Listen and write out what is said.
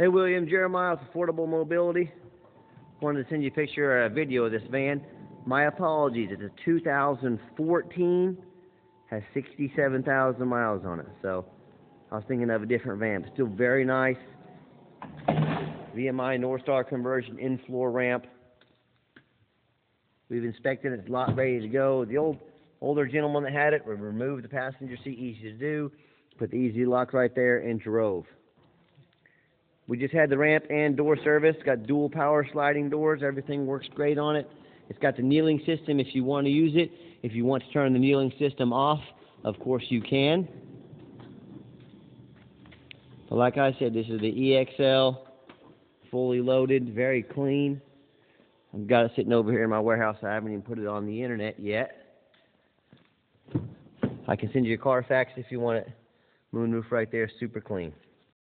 Hey William, Jeremiah with Affordable Mobility. Wanted to send you a picture or a video of this van. My apologies, it's a 2014, has 67,000 miles on it. So I was thinking of a different van, still very nice. VMI Northstar conversion in floor ramp. We've inspected it, lot ready to go. The old older gentleman that had it, we removed the passenger seat, easy to do. Put the EZ Lock right there and drove. We just had the ramp and door service. Got dual power sliding doors. Everything works great on it. It's got the kneeling system if you want to use it. If you want to turn the kneeling system off, of course you can. But like I said, this is the EXL, fully loaded, very clean. I've got it sitting over here in my warehouse. I haven't even put it on the internet yet. I can send you a Carfax if you want it. Moonroof right there, super clean.